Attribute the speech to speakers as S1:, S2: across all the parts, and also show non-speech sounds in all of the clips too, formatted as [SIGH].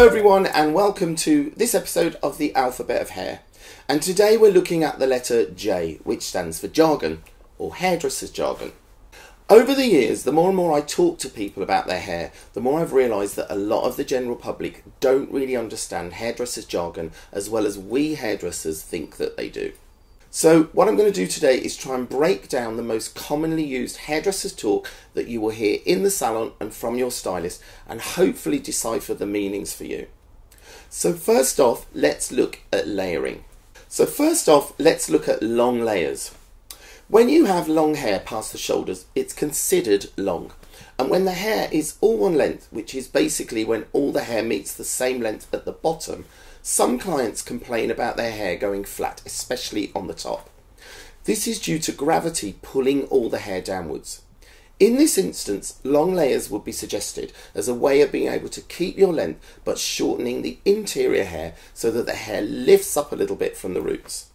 S1: Hello, everyone, and welcome to this episode of the Alphabet of Hair. And today we're looking at the letter J, which stands for jargon, or hairdresser's jargon. Over the years, the more and more I talk to people about their hair, the more I've realised that a lot of the general public don't really understand hairdresser's jargon as well as we hairdressers think that they do. So, what I'm going to do today is try and break down the most commonly used hairdresser's talk that you will hear in the salon and from your stylist, and hopefully decipher the meanings for you. So, first off, let's look at layering. So, first off, let's look at long layers. When you have long hair past the shoulders, it's considered long. And when the hair is all one length, which is basically when all the hair meets the same length at the bottom, some clients complain about their hair going flat, especially on the top. This is due to gravity pulling all the hair downwards. In this instance, long layers would be suggested as a way of being able to keep your length but shortening the interior hair so that the hair lifts up a little bit from the roots.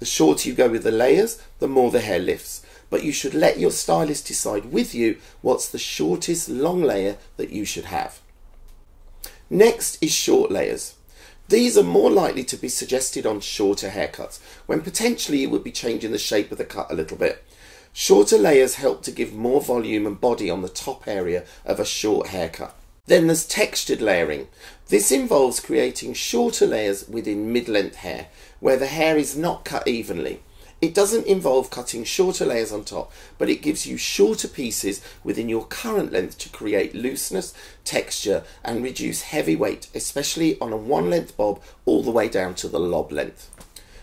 S1: The shorter you go with the layers, the more the hair lifts, but you should let your stylist decide with you what's the shortest long layer that you should have. Next is short layers. These are more likely to be suggested on shorter haircuts, when potentially you would be changing the shape of the cut a little bit. Shorter layers help to give more volume and body on the top area of a short haircut. Then there's textured layering. This involves creating shorter layers within mid-length hair, where the hair is not cut evenly. It doesn't involve cutting shorter layers on top, but it gives you shorter pieces within your current length to create looseness, texture, and reduce heavy weight, especially on a one length bob all the way down to the lob length.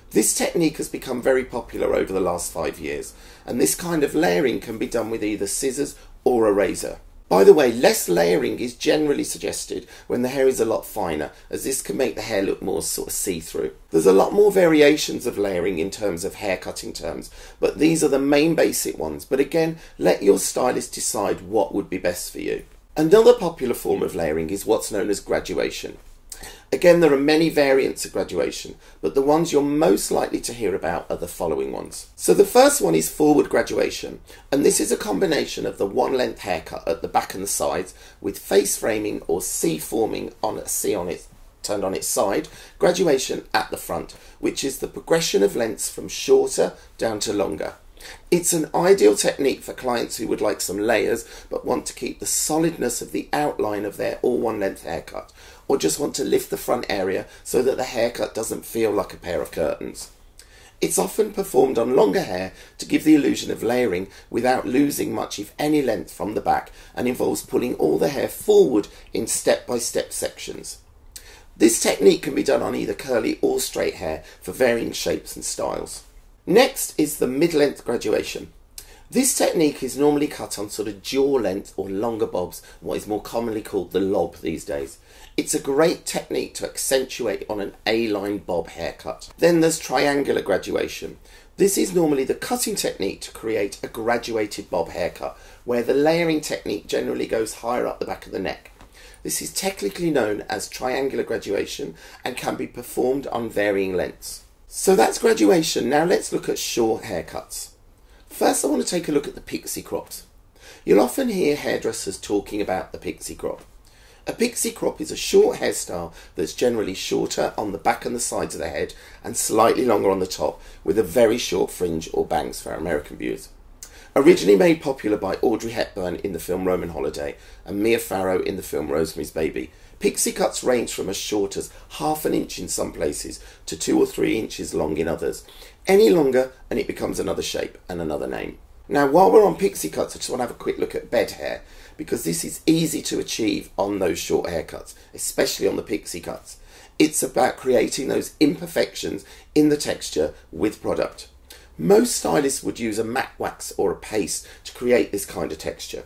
S1: This technique has become very popular over the last five years, and this kind of layering can be done with either scissors or a razor. By the way, less layering is generally suggested when the hair is a lot finer, as this can make the hair look more sort of see-through. There's a lot more variations of layering in terms of hair cutting terms, but these are the main basic ones. But again, let your stylist decide what would be best for you. Another popular form of layering is what's known as graduation. Again, there are many variants of graduation, but the ones you're most likely to hear about are the following ones. So the first one is forward graduation, and this is a combination of the one length haircut at the back and the sides with face framing or C forming on a C on it turned on its side, graduation at the front, which is the progression of lengths from shorter down to longer. It's an ideal technique for clients who would like some layers but want to keep the solidness of the outline of their all one length haircut, or just want to lift the front area so that the haircut doesn't feel like a pair of curtains. It's often performed on longer hair to give the illusion of layering without losing much if any length from the back and involves pulling all the hair forward in step by step sections. This technique can be done on either curly or straight hair for varying shapes and styles. Next is the mid-length graduation. This technique is normally cut on sort of jaw length or longer bobs, what is more commonly called the lob these days. It's a great technique to accentuate on an A-line bob haircut. Then there's triangular graduation. This is normally the cutting technique to create a graduated bob haircut, where the layering technique generally goes higher up the back of the neck. This is technically known as triangular graduation and can be performed on varying lengths. So that's graduation. Now let's look at short haircuts. First I want to take a look at the pixie crops. You'll often hear hairdressers talking about the pixie crop. A pixie crop is a short hairstyle that's generally shorter on the back and the sides of the head and slightly longer on the top with a very short fringe or bangs for our American viewers. Originally made popular by Audrey Hepburn in the film Roman Holiday and Mia Farrow in the film Rosemary's Baby, Pixie cuts range from as short as half an inch in some places to two or three inches long in others. Any longer and it becomes another shape and another name. Now while we're on pixie cuts I just want to have a quick look at bed hair because this is easy to achieve on those short haircuts, especially on the pixie cuts. It's about creating those imperfections in the texture with product. Most stylists would use a matte wax or a paste to create this kind of texture.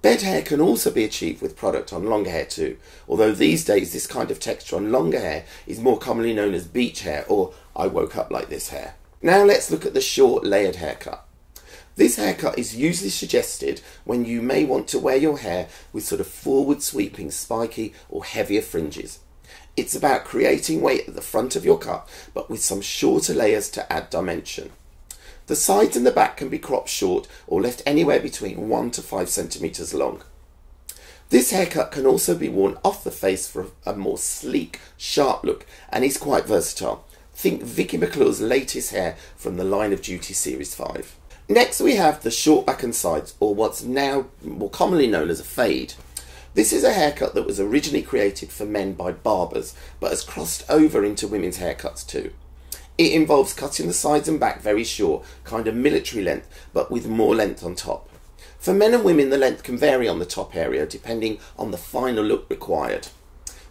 S1: Bed hair can also be achieved with product on longer hair too, although these days this kind of texture on longer hair is more commonly known as beach hair or I woke up like this hair. Now let's look at the short layered haircut. This haircut is usually suggested when you may want to wear your hair with sort of forward sweeping spiky or heavier fringes. It's about creating weight at the front of your cut but with some shorter layers to add dimension. The sides and the back can be cropped short or left anywhere between 1 to 5 centimetres long. This haircut can also be worn off the face for a more sleek, sharp look and is quite versatile. Think Vicky McClure's latest hair from the Line of Duty Series 5. Next we have the short back and sides, or what's now more commonly known as a fade. This is a haircut that was originally created for men by barbers, but has crossed over into women's haircuts too. It involves cutting the sides and back very short, kind of military length, but with more length on top. For men and women, the length can vary on the top area depending on the final look required.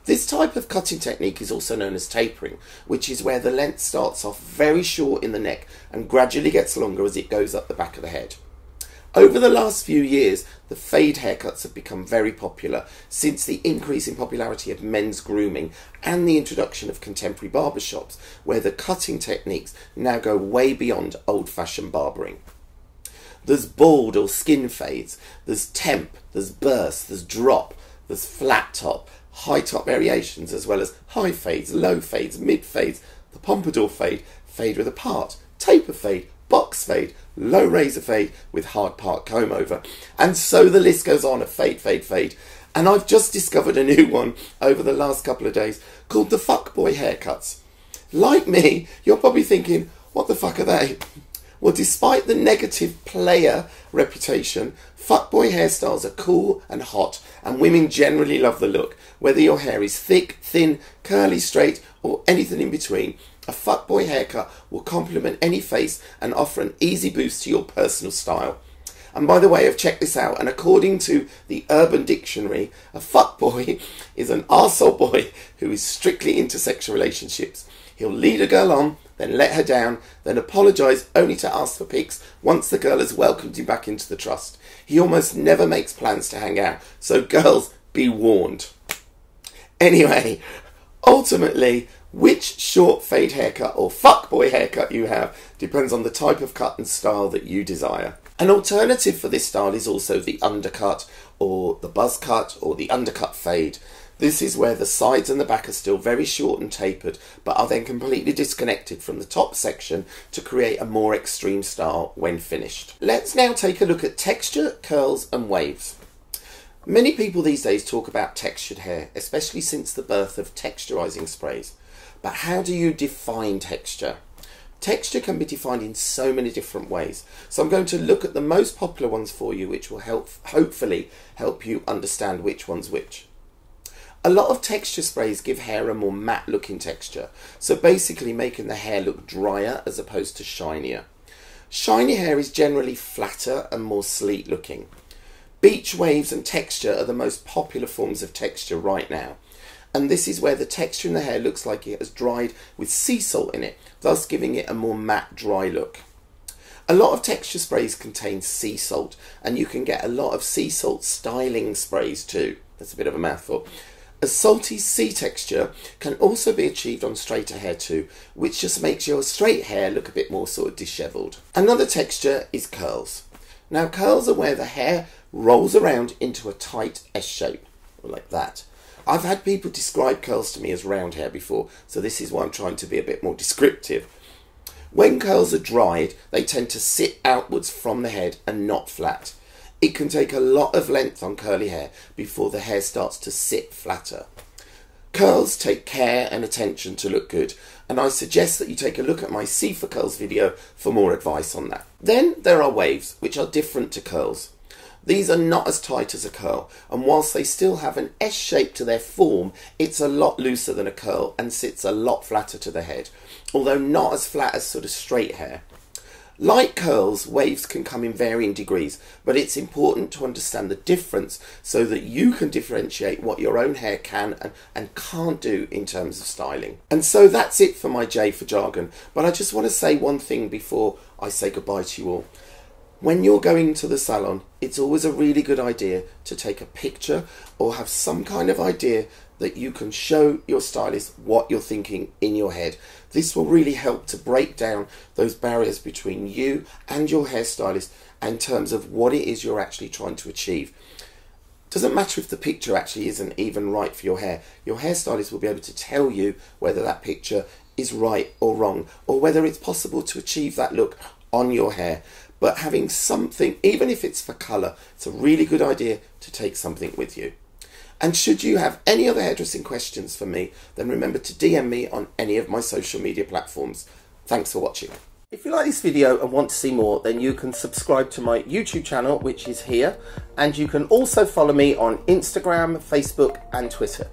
S1: This type of cutting technique is also known as tapering, which is where the length starts off very short in the neck and gradually gets longer as it goes up the back of the head. Over the last few years, the fade haircuts have become very popular since the increase in popularity of men's grooming and the introduction of contemporary barbershops, where the cutting techniques now go way beyond old fashioned barbering. There's bald or skin fades, there's temp, there's burst, there's drop, there's flat top, high top variations, as well as high fades, low fades, mid fades, the pompadour fade, fade with a part, taper fade, box fade, low razor fade with hard part comb over. And so the list goes on of fade, fade, fade. And I've just discovered a new one over the last couple of days called the fuckboy haircuts. Like me, you're probably thinking, what the fuck are they? Well, despite the negative player reputation, fuckboy hairstyles are cool and hot, and women generally love the look. Whether your hair is thick, thin, curly, straight, or anything in between, a fuckboy haircut will complement any face and offer an easy boost to your personal style. And by the way, I've checked this out, and according to the Urban Dictionary, a fuckboy [LAUGHS] is an arsehole boy [LAUGHS] who is strictly into sexual relationships. He'll lead a girl on, then let her down, then apologise only to ask for pics once the girl has welcomed him back into the trust. He almost never makes plans to hang out, so girls, be warned. Anyway, [LAUGHS] ultimately, which short fade haircut or fuckboy haircut you have depends on the type of cut and style that you desire. An alternative for this style is also the undercut or the buzz cut or the undercut fade. This is where the sides and the back are still very short and tapered, but are then completely disconnected from the top section to create a more extreme style when finished. Let's now take a look at texture, curls and waves. Many people these days talk about textured hair, especially since the birth of texturizing sprays. But how do you define texture? Texture can be defined in so many different ways. So I'm going to look at the most popular ones for you, which will help, hopefully help you understand which one's which. A lot of texture sprays give hair a more matte looking texture, so basically making the hair look drier as opposed to shinier. Shiny hair is generally flatter and more sleek looking. Beach waves and texture are the most popular forms of texture right now, and this is where the texture in the hair looks like it has dried with sea salt in it, thus giving it a more matte, dry look. A lot of texture sprays contain sea salt, and you can get a lot of sea salt styling sprays too. That's a bit of a mouthful. A salty sea texture can also be achieved on straighter hair too, which just makes your straight hair look a bit more sort of dishevelled. Another texture is curls. Now curls are where the hair rolls around into a tight S shape, like that. I've had people describe curls to me as round hair before, so this is why I'm trying to be a bit more descriptive. When curls are dried, they tend to sit outwards from the head and not flat. It can take a lot of length on curly hair before the hair starts to sit flatter. Curls take care and attention to look good, and I suggest that you take a look at my C for Curls video for more advice on that. Then there are waves, which are different to curls. These are not as tight as a curl, and whilst they still have an S shape to their form, it's a lot looser than a curl and sits a lot flatter to the head, although not as flat as sort of straight hair. Like curls, waves can come in varying degrees, but it's important to understand the difference so that you can differentiate what your own hair can and, and can't do in terms of styling. And so that's it for my J for jargon, but I just want to say one thing before I say goodbye to you all. When you're going to the salon, it's always a really good idea to take a picture or have some kind of idea that you can show your stylist what you're thinking in your head. This will really help to break down those barriers between you and your hairstylist in terms of what it is you're actually trying to achieve. Doesn't matter if the picture actually isn't even right for your hair. Your hairstylist will be able to tell you whether that picture is right or wrong, or whether it's possible to achieve that look on your hair but having something, even if it's for colour, it's a really good idea to take something with you. And should you have any other hairdressing questions for me, then remember to DM me on any of my social media platforms. Thanks for watching. If you like this video and want to see more, then you can subscribe to my YouTube channel, which is here, and you can also follow me on Instagram, Facebook, and Twitter.